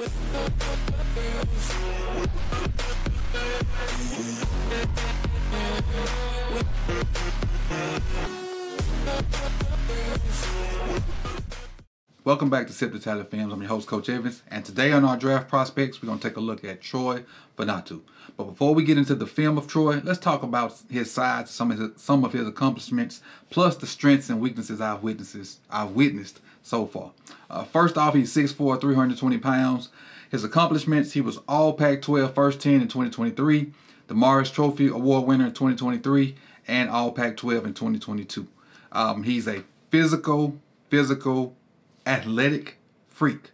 with the Welcome back to Sip2Tally Films. I'm your host, Coach Evans, and today on our draft prospects, we're going to take a look at Troy Faunatu. But before we get into the film of Troy, let's talk about his size, some of his, some of his accomplishments, plus the strengths and weaknesses I've witnessed, I've witnessed so far. Uh, first off, he's 6'4", 320 pounds. His accomplishments, he was All Pac-12 First 10 in 2023, the Morris Trophy Award winner in 2023, and All Pac-12 in 2022. Um, he's a physical, physical, athletic freak.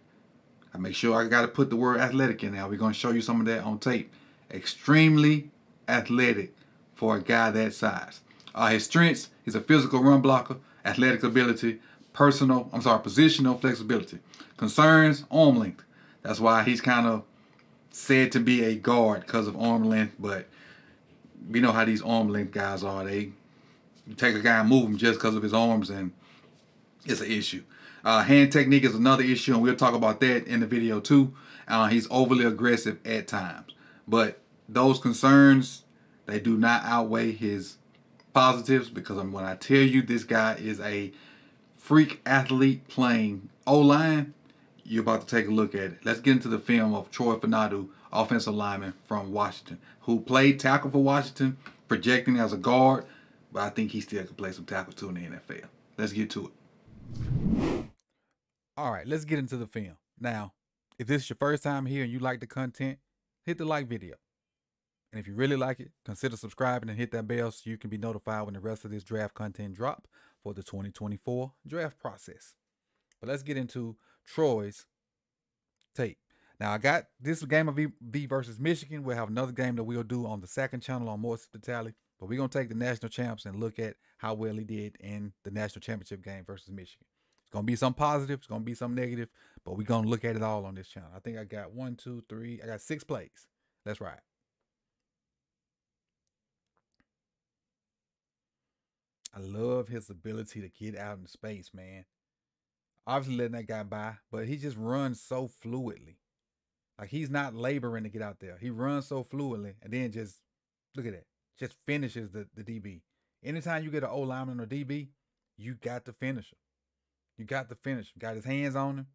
I make sure I got to put the word athletic in there. We're going to show you some of that on tape. Extremely athletic for a guy that size. Uh, his strengths, he's a physical run blocker, athletic ability, personal, I'm sorry, positional flexibility. Concerns, arm length. That's why he's kind of said to be a guard because of arm length, but we know how these arm length guys are. They take a guy and move him just because of his arms, and it's an issue. Uh, hand technique is another issue, and we'll talk about that in the video too. Uh, he's overly aggressive at times, but those concerns they do not outweigh his positives because when I tell you this guy is a freak athlete playing O line, you're about to take a look at it. Let's get into the film of Troy Faunatu, offensive lineman from Washington, who played tackle for Washington, projecting as a guard, but I think he still can play some tackle too in the NFL. Let's get to it. All right, let's get into the film. Now, if this is your first time here and you like the content, hit the like video. And if you really like it, consider subscribing and hit that bell so you can be notified when the rest of this draft content drop for the 2024 draft process. But let's get into Troy's tape. Now I got this game of v, versus Michigan. We'll have another game that we'll do on the second channel on More the Tally. But we're gonna take the national champs and look at how well he did in the national championship game versus Michigan. Gonna be some positive, it's gonna be some negative, but we're gonna look at it all on this channel. I think I got one, two, three, I got six plays. That's right. I love his ability to get out in space, man. Obviously letting that guy by, but he just runs so fluidly. Like he's not laboring to get out there. He runs so fluidly and then just look at that. Just finishes the, the DB. Anytime you get an O lineman or DB, you got to finish him. You got to finish. Got his hands on him.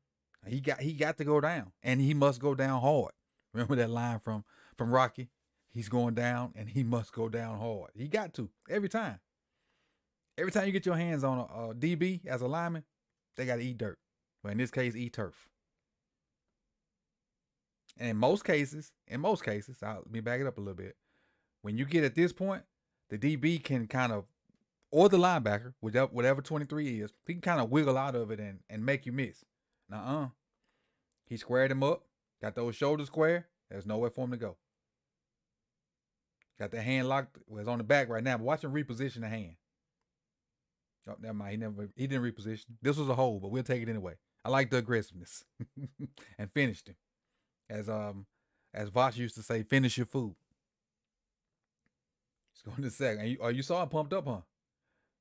He got he got to go down, and he must go down hard. Remember that line from from Rocky? He's going down, and he must go down hard. He got to every time. Every time you get your hands on a, a DB as a lineman, they got to eat dirt. But in this case, eat turf. And in most cases, in most cases, I'll, let me back it up a little bit. When you get at this point, the DB can kind of or the linebacker, whatever, whatever 23 is, he can kind of wiggle out of it and, and make you miss. Nuh-uh. He squared him up, got those shoulders square. There's nowhere for him to go. Got the hand locked. It's on the back right now, but watch him reposition the hand. Oh, never mind. He never he didn't reposition. This was a hole, but we'll take it anyway. I like the aggressiveness. and finished him. As um as Vosh used to say, finish your food. Let's go in a second. You, oh, you saw him pumped up, huh?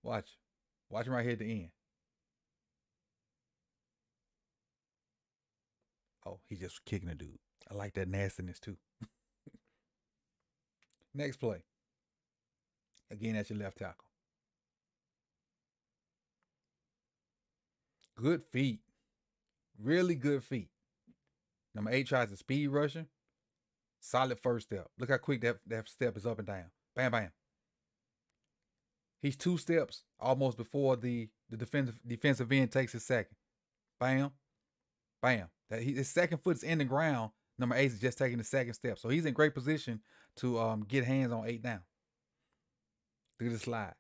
Watch. Watch him right here at the end. Oh, he's just kicking a dude. I like that nastiness too. Next play. Again at your left tackle. Good feet. Really good feet. Number eight tries to speed rushing. Solid first step. Look how quick that, that step is up and down. Bam, bam. He's two steps almost before the the defensive defensive end takes his second. Bam, bam. That he, his second foot's in the ground. Number eight is just taking the second step, so he's in great position to um get hands on eight down. Look at the slide.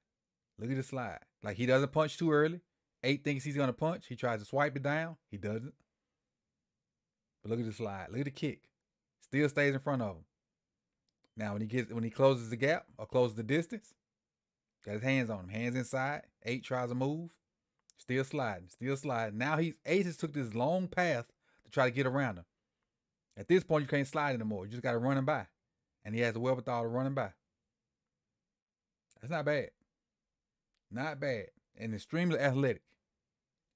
Look at the slide. Like he doesn't punch too early. Eight thinks he's gonna punch. He tries to swipe it down. He doesn't. But look at the slide. Look at the kick. Still stays in front of him. Now when he gets when he closes the gap or closes the distance, Got his hands on him. Hands inside. Eight tries to move. Still sliding. Still sliding. Now he's Eight has took this long path to try to get around him. At this point, you can't slide anymore. You just got to run him by. And he has the wherewithal to run him by. That's not bad. Not bad. And extremely athletic.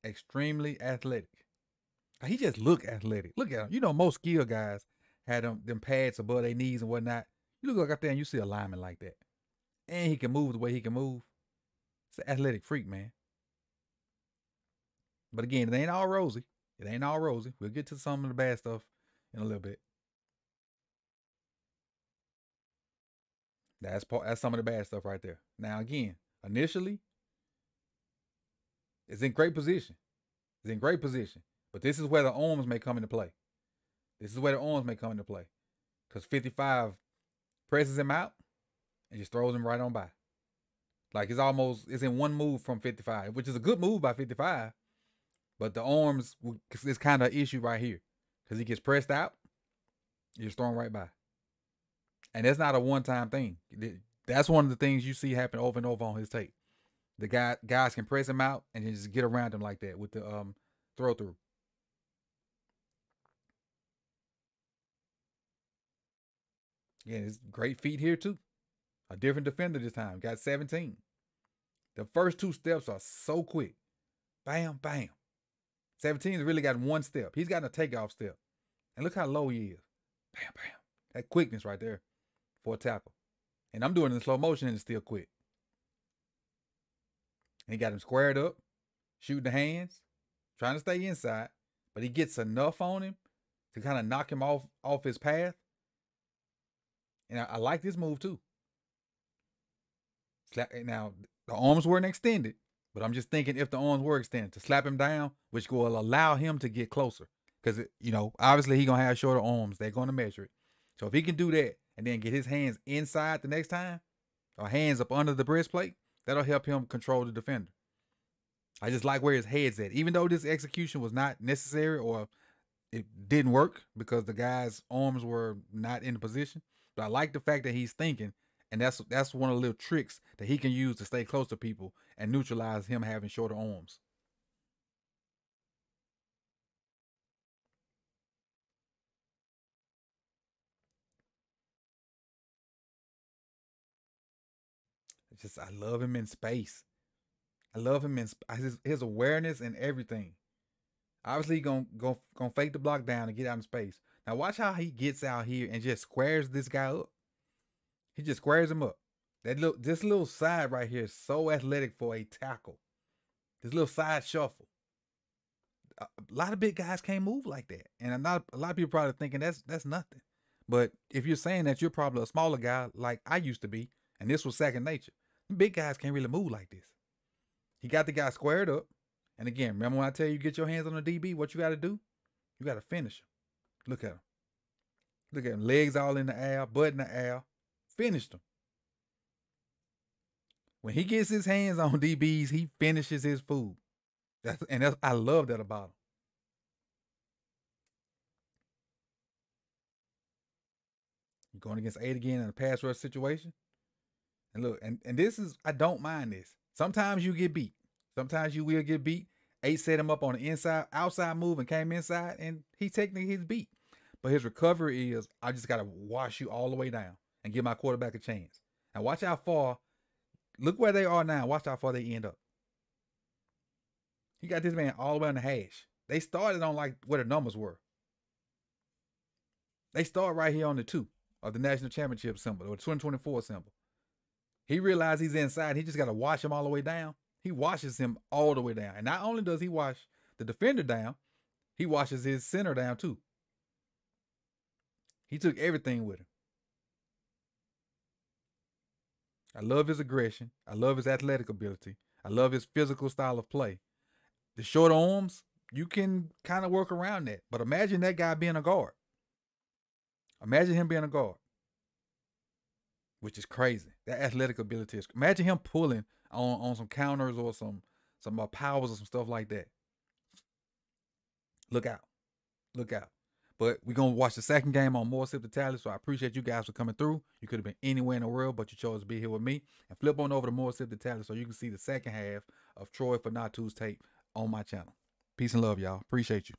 Extremely athletic. He just look athletic. Look at him. You know, most skill guys had them them pads above their knees and whatnot. You look up there and you see a lineman like that, and he can move the way he can move. It's an athletic freak, man. But again, it ain't all rosy. It ain't all rosy. We'll get to some of the bad stuff in a little bit. That's part. That's some of the bad stuff right there. Now, again, initially, it's in great position. It's in great position. But this is where the arms may come into play. This is where the arms may come into play. Because 55 presses him out and just throws him right on by. Like it's almost it's in one move from 55, which is a good move by 55. But the arms is kind of issue right here. Because he gets pressed out, he's thrown right by. And that's not a one-time thing. That's one of the things you see happen over and over on his tape. The guy guys can press him out and just get around him like that with the um throw through. Yeah, it's great feet here too. A different defender this time. Got 17. The first two steps are so quick. Bam, bam. 17's really got one step. He's got a takeoff step. And look how low he is. Bam, bam. That quickness right there for a tackle. And I'm doing it in slow motion and it's still quick. And he got him squared up, shooting the hands, trying to stay inside, but he gets enough on him to kind of knock him off off his path. And I, I like this move too. Slap, eh, now the arms weren't extended, but I'm just thinking if the arms were extended to slap him down, which will allow him to get closer. Because you know, obviously he gonna have shorter arms. They're gonna measure it. So if he can do that and then get his hands inside the next time, or hands up under the breastplate, that'll help him control the defender. I just like where his head's at. Even though this execution was not necessary or it didn't work because the guy's arms were not in the position. But I like the fact that he's thinking, and that's that's one of the little tricks that he can use to stay close to people and neutralize him having shorter arms. Just I love him in space. I love him in his, his awareness and everything. Obviously, gonna go gonna fake the block down and get out in space. Now watch how he gets out here and just squares this guy up. He just squares him up. That little this little side right here is so athletic for a tackle. This little side shuffle. A lot of big guys can't move like that, and not a lot of people probably thinking that's that's nothing. But if you're saying that you're probably a smaller guy like I used to be, and this was second nature, big guys can't really move like this. He got the guy squared up. And again, remember when I tell you get your hands on the DB, what you got to do? You got to finish him. Look at him. Look at him. Legs all in the air, butt in the air. Finished him. When he gets his hands on DBs, he finishes his food. That's, and that's, I love that about him. You're going against eight again in a pass rush situation. And look, and, and this is, I don't mind this. Sometimes you get beat. Sometimes you will get beat. Eight set him up on the inside, outside move and came inside, and he technically he's beat. But his recovery is I just gotta wash you all the way down and give my quarterback a chance. Now watch how far. Look where they are now. Watch how far they end up. He got this man all the way on the hash. They started on like where the numbers were. They start right here on the two of the national championship symbol or the 2024 symbol. He realized he's inside. He just got to wash him all the way down. He washes him all the way down. And not only does he wash the defender down, he washes his center down too. He took everything with him. I love his aggression. I love his athletic ability. I love his physical style of play. The short arms, you can kind of work around that. But imagine that guy being a guard. Imagine him being a guard which is crazy. That athletic ability is. Imagine him pulling on on some counters or some some uh, powers or some stuff like that. Look out, look out. But we're gonna watch the second game on More Sip2Tally. So I appreciate you guys for coming through. You could have been anywhere in the world, but you chose to be here with me. And flip on over to More Sip2Tally so you can see the second half of Troy Faunatu's tape on my channel. Peace and love, y'all. Appreciate you.